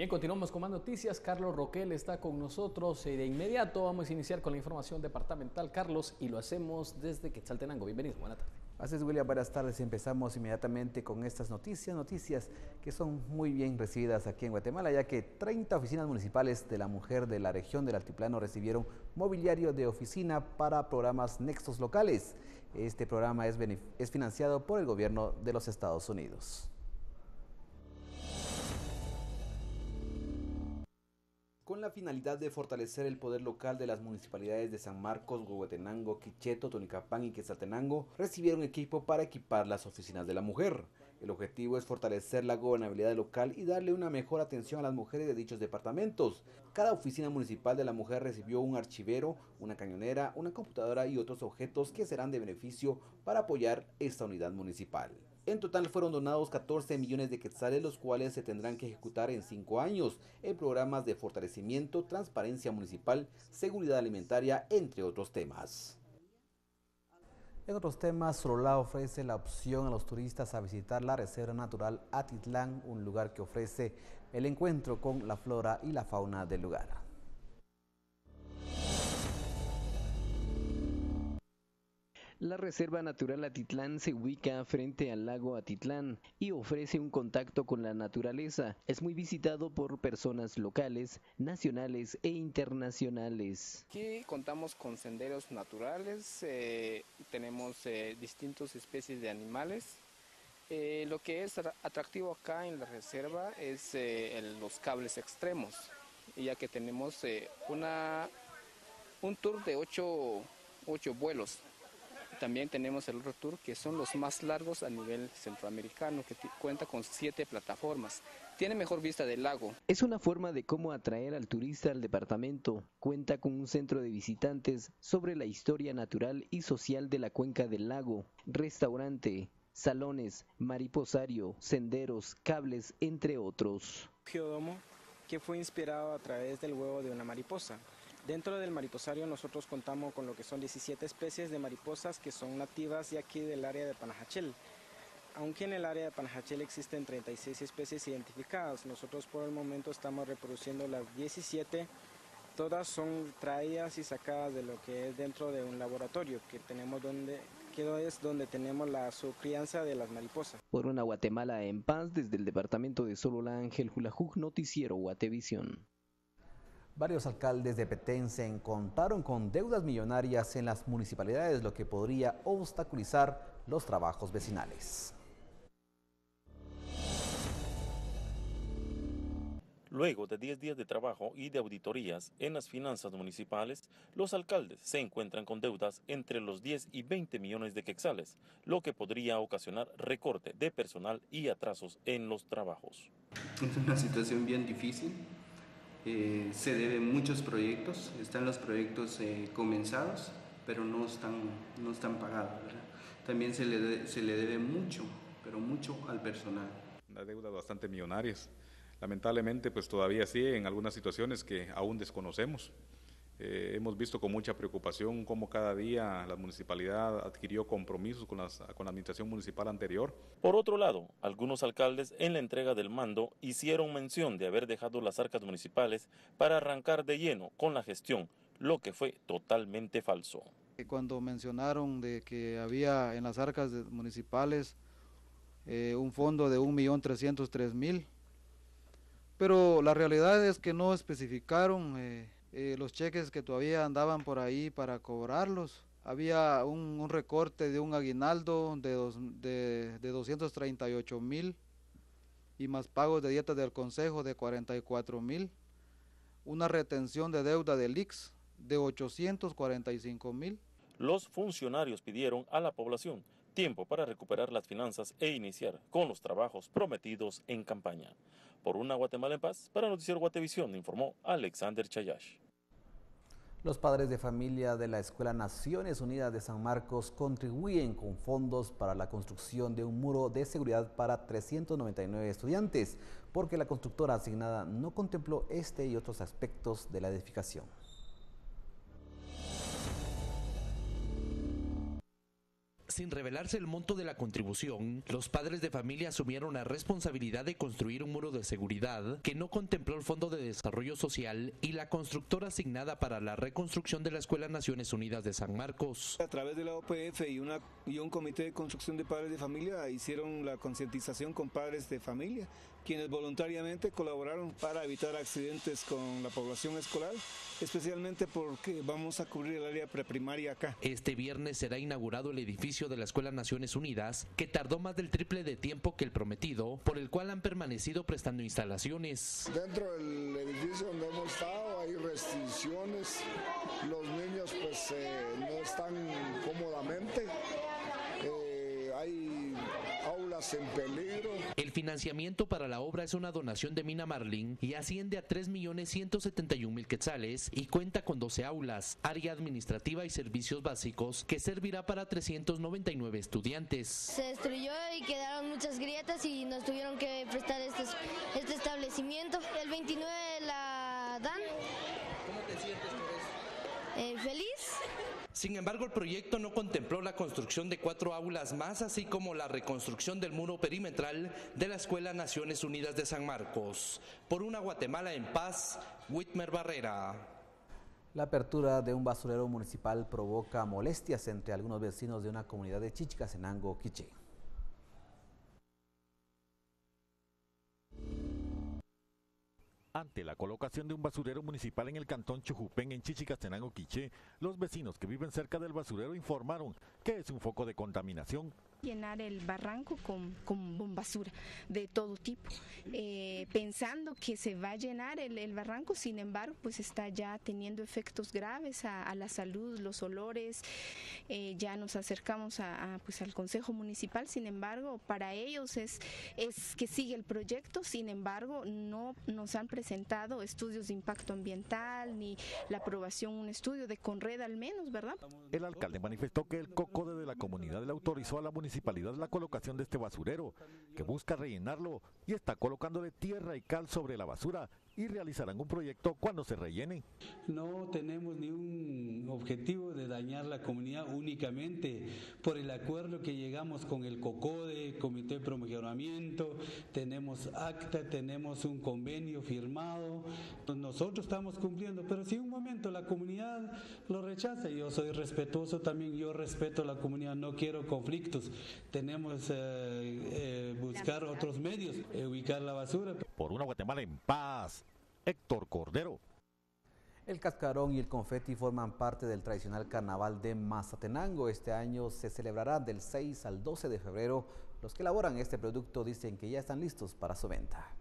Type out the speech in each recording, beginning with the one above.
Bien, continuamos con más noticias. Carlos Roquel está con nosotros y de inmediato vamos a iniciar con la información departamental. Carlos, y lo hacemos desde Quetzaltenango. Bienvenido, buena tarde. Así es, William, buenas tardes. Empezamos inmediatamente con estas noticias, noticias que son muy bien recibidas aquí en Guatemala, ya que 30 oficinas municipales de la mujer de la región del Altiplano recibieron mobiliario de oficina para programas nexos locales. Este programa es financiado por el gobierno de los Estados Unidos. Con la finalidad de fortalecer el poder local de las municipalidades de San Marcos, Huehuetenango, Quicheto, Tonicapán y Quetzaltenango, recibieron equipo para equipar las oficinas de la mujer. El objetivo es fortalecer la gobernabilidad local y darle una mejor atención a las mujeres de dichos departamentos. Cada oficina municipal de la mujer recibió un archivero, una cañonera, una computadora y otros objetos que serán de beneficio para apoyar esta unidad municipal. En total fueron donados 14 millones de quetzales, los cuales se tendrán que ejecutar en cinco años en programas de fortalecimiento, transparencia municipal, seguridad alimentaria, entre otros temas. En otros temas, Solola ofrece la opción a los turistas a visitar la Reserva Natural Atitlán, un lugar que ofrece el encuentro con la flora y la fauna del lugar. La Reserva Natural Atitlán se ubica frente al lago Atitlán y ofrece un contacto con la naturaleza. Es muy visitado por personas locales, nacionales e internacionales. Aquí contamos con senderos naturales, eh, tenemos eh, distintas especies de animales. Eh, lo que es atractivo acá en la reserva es los cables extremos, ya que tenemos una, un tour de ocho, ocho vuelos también tenemos el otro tour que son los más largos a nivel centroamericano, que cuenta con siete plataformas. Tiene mejor vista del lago. Es una forma de cómo atraer al turista al departamento. Cuenta con un centro de visitantes sobre la historia natural y social de la cuenca del lago, restaurante, salones, mariposario, senderos, cables, entre otros. Geodomo que fue inspirado a través del huevo de una mariposa. Dentro del mariposario nosotros contamos con lo que son 17 especies de mariposas que son nativas de aquí del área de Panajachel. Aunque en el área de Panajachel existen 36 especies identificadas, nosotros por el momento estamos reproduciendo las 17. Todas son traídas y sacadas de lo que es dentro de un laboratorio que tenemos donde que es donde tenemos la su crianza de las mariposas. Por una Guatemala en paz desde el departamento de Solola Ángel Julajuj, noticiero Guatevisión. Varios alcaldes de Petén se encontraron con deudas millonarias en las municipalidades, lo que podría obstaculizar los trabajos vecinales. Luego de 10 días de trabajo y de auditorías en las finanzas municipales, los alcaldes se encuentran con deudas entre los 10 y 20 millones de quetzales, lo que podría ocasionar recorte de personal y atrasos en los trabajos. Es una situación bien difícil eh, se deben muchos proyectos, están los proyectos eh, comenzados, pero no están, no están pagados. También se le, se le debe mucho, pero mucho al personal. Una deuda bastante millonarias. Lamentablemente, pues todavía sí, en algunas situaciones que aún desconocemos. Eh, hemos visto con mucha preocupación cómo cada día la municipalidad adquirió compromisos con, con, la administración municipal anterior. Por otro lado, algunos alcaldes en la entrega del mando hicieron mención de haber dejado las arcas municipales para arrancar de lleno con la gestión, lo que fue totalmente falso. Cuando mencionaron de que había en las arcas municipales eh, un fondo de 1.303.000, pero la realidad es que no especificaron eh, eh, los cheques que todavía andaban por ahí para cobrarlos. Había un, recorte de un aguinaldo de, dos, de, de 238 mil y más pagos de dietas del Consejo de 44 mil. Una retención de deuda del IX de 845 mil. Los funcionarios pidieron a la población tiempo para recuperar las finanzas e iniciar con los trabajos prometidos en campaña. Por una Guatemala en paz, para Noticiero Guatevisión informó Alexander Chayash. Los padres de familia de la Escuela Naciones Unidas de San Marcos contribuyen con fondos para la construcción de un muro de seguridad para 399 estudiantes, porque la constructora asignada no contempló este y otros aspectos de la edificación. Sin revelarse el monto de la contribución, los padres de familia asumieron la responsabilidad de construir un muro de seguridad que no contempló el Fondo de Desarrollo Social y la constructora asignada para la reconstrucción de la Escuela Naciones Unidas de San Marcos. A través de la OPF y, un comité de construcción de padres de familia hicieron la concientización con padres de familia quienes voluntariamente colaboraron para evitar accidentes con la población escolar, especialmente porque vamos a cubrir el área preprimaria acá. Este viernes será inaugurado el edificio de la Escuela Naciones Unidas, que tardó más del triple de tiempo que el prometido, por el cual han permanecido prestando instalaciones. Dentro del edificio donde hemos estado hay restricciones, los niños pues eh, no están cómodamente, aulas en peligro. El financiamiento para la obra es una donación de Mina Marlin y asciende a 3.171.000 quetzales y cuenta con 12 aulas, área administrativa y servicios básicos que servirá para 399 estudiantes. Se destruyó y quedaron muchas grietas y nos tuvieron que prestar este, este establecimiento. El 29 la dan. ¿Cómo te sientes por eso? Eh, feliz. Sin embargo, el proyecto no contempló la construcción de cuatro aulas más, así como la reconstrucción del muro perimetral de la Escuela Naciones Unidas de San Marcos. Por una Guatemala en paz, Whitmer Barrera. La apertura de un basurero municipal provoca molestias entre algunos vecinos de una comunidad de Chichicastenango, Quiché. Ante la colocación de un basurero municipal en el cantón Chujupén en Chichicastenango, Quiché, los vecinos que viven cerca del basurero informaron que es un foco de contaminación llenar el barranco con, con basura de todo tipo, eh, pensando que se va a llenar el, el, barranco, sin embargo, pues está ya teniendo efectos graves a, la salud, los olores, eh, ya nos acercamos a, pues al Consejo Municipal, sin embargo, para ellos es, es que sigue el proyecto, sin embargo, no nos han presentado estudios de impacto ambiental ni la aprobación, un estudio de Conred al menos, ¿verdad? El alcalde manifestó que el COCODE de la comunidad le autorizó a la municipalidad la colocación de este basurero, que busca rellenarlo y está colocándole tierra y cal sobre la basura y realizarán un proyecto cuando se rellene. No tenemos ni un objetivo de dañar la comunidad únicamente por el acuerdo que llegamos con el COCODE, Comité de Promocionamiento, tenemos acta, tenemos un convenio firmado, nosotros estamos cumpliendo, pero si un momento la comunidad lo rechaza, yo soy respetuoso también, yo respeto a la comunidad, no quiero conflictos, tenemos eh, eh, buscar otros medios, eh, ubicar la basura. Por una Guatemala en paz. Héctor Cordero. El cascarón y el confeti forman parte del tradicional carnaval de Mazatenango. Este año se celebrará del 6 al 12 de febrero. Los que elaboran este producto dicen que ya están listos para su venta.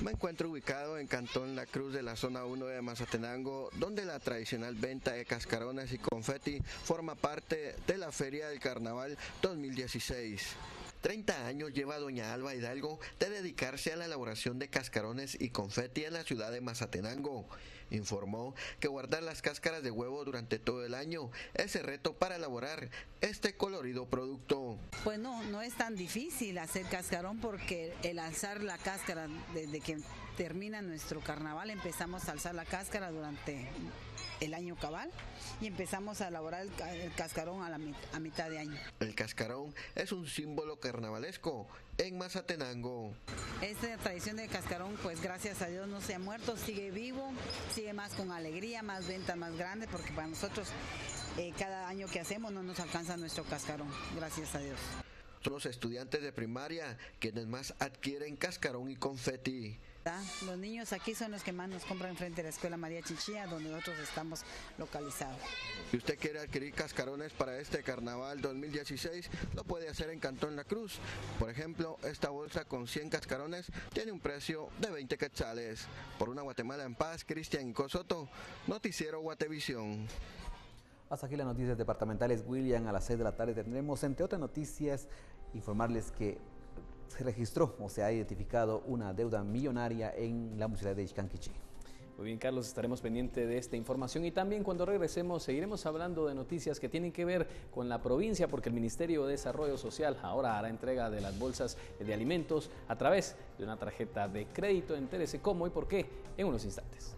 Me encuentro ubicado en Cantón La Cruz de la zona 1 de Mazatenango, donde la tradicional venta de cascarones y confeti forma parte de la Feria del Carnaval 2016. 30 años lleva doña Alba Hidalgo de dedicarse a la elaboración de cascarones y confeti en la ciudad de Mazatenango. Informó que guardar las cáscaras de huevo durante todo el año es el reto para elaborar este colorido producto. Pues no, es tan difícil hacer cascarón porque el alzar la cáscara desde que termina nuestro carnaval empezamos a alzar la cáscara durante el año cabal y empezamos a elaborar el, el cascarón a, la, a mitad de año. El cascarón es un símbolo carnavalesco en Mazatenango. Esta tradición de cascarón, pues gracias a Dios no se ha muerto, sigue vivo, sigue más con alegría, más ventas más grandes, porque para nosotros eh, cada año que hacemos no nos alcanza nuestro cascarón, gracias a Dios. Son los estudiantes de primaria quienes más adquieren cascarón y confeti. Los niños aquí son los que más nos compran frente a la Escuela María Chichilla, donde nosotros estamos localizados. Si usted quiere adquirir cascarones para este carnaval 2016, lo puede hacer en Cantón La Cruz. Por ejemplo, esta bolsa con 100 cascarones tiene un precio de 20 quetzales. Por una Guatemala en paz, Cristian Cosoto, Noticiero Guatevisión. Hasta aquí las noticias departamentales, William. A las 6 de la tarde tendremos, entre otras noticias, informarles que se registró o se ha identificado una deuda millonaria en la municipalidad de Ixcanquichi. Muy bien, Carlos, estaremos pendientes de esta información y también cuando regresemos seguiremos hablando de noticias que tienen que ver con la provincia porque el Ministerio de Desarrollo Social ahora hará entrega de las bolsas de alimentos a través de una tarjeta de crédito. Entérese cómo y por qué en unos instantes.